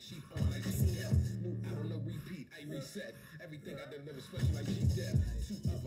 like she on like she out. New album, no repeat. I reset everything I did. never special like she dead. Two up.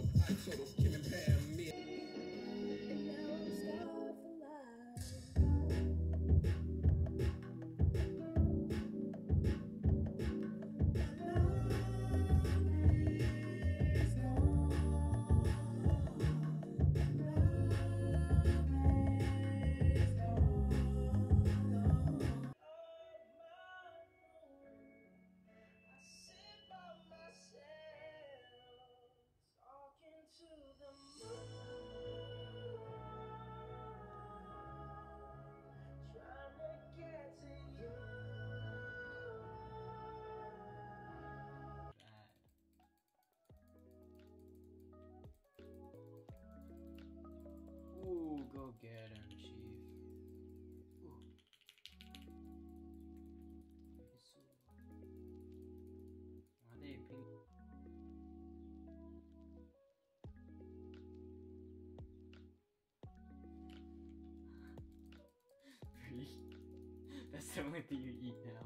consistent with you eat now.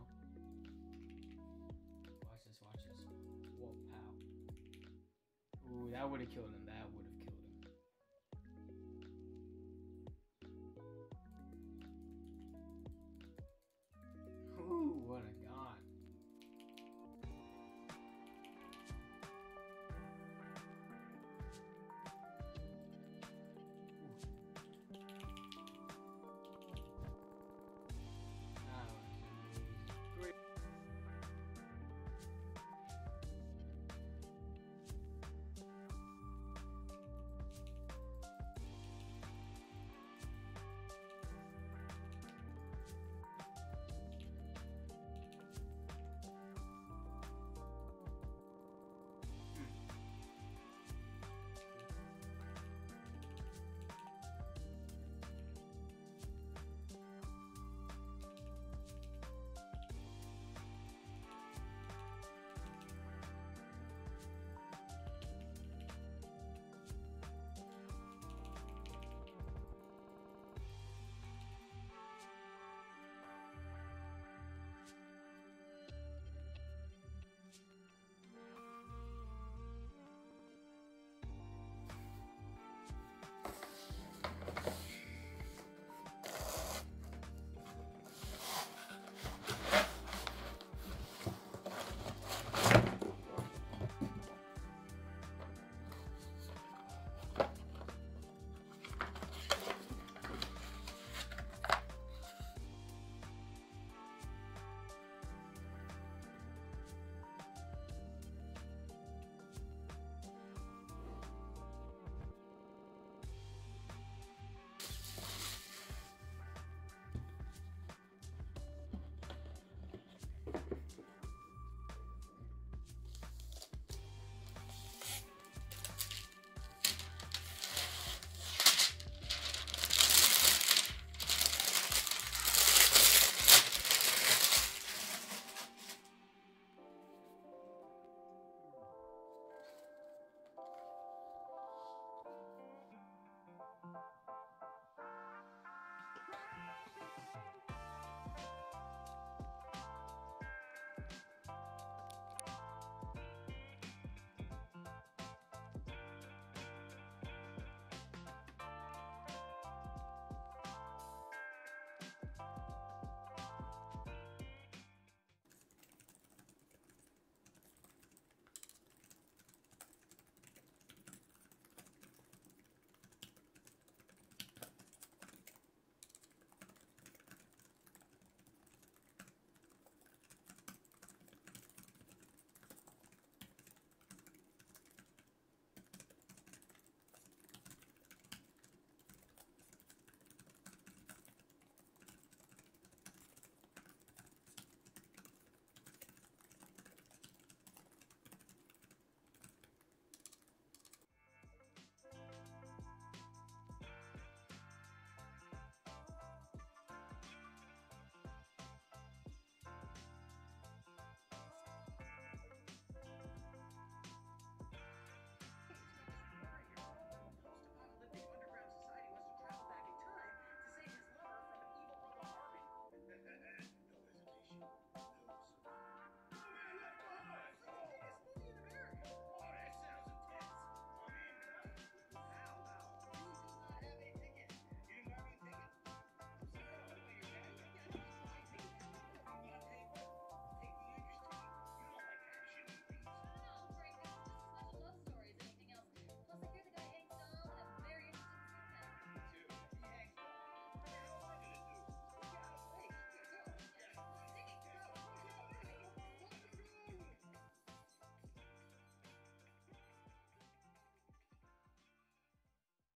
Watch this, watch this. Whoa, pow. Ooh, that would have killed him. That would